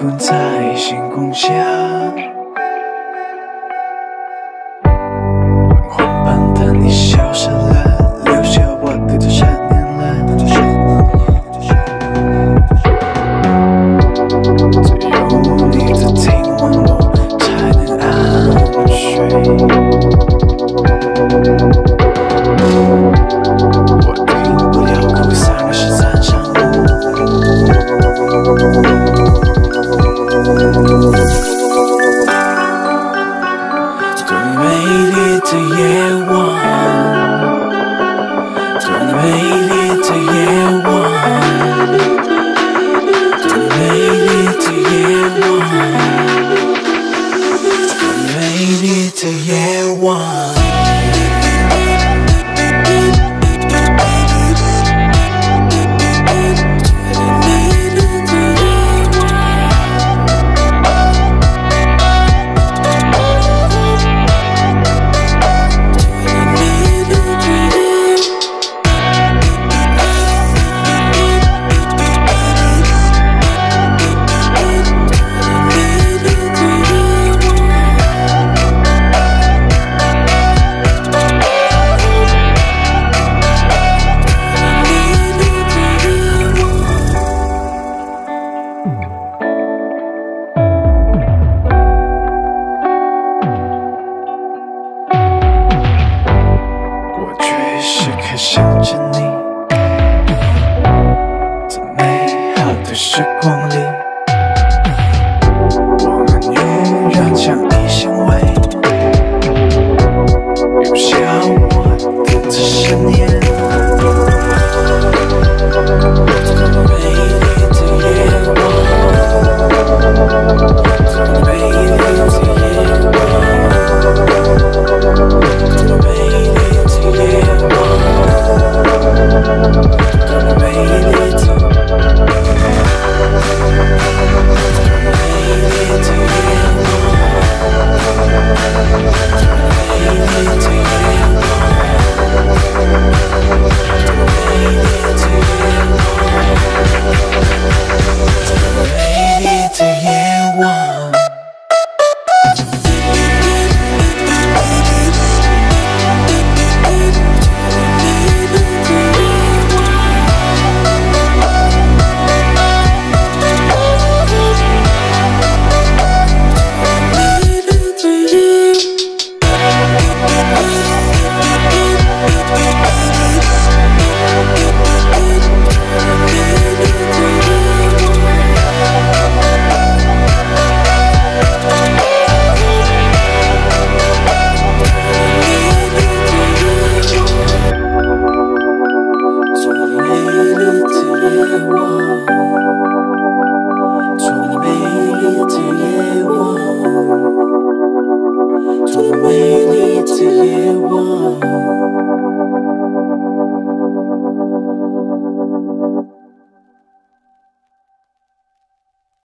困在星空下。灵魂般的你消失 to year one. Turn the baby to year one. Turn the baby to year one. Turn the baby to year one. 想着你，在美好的时光里，to the mainly to year one.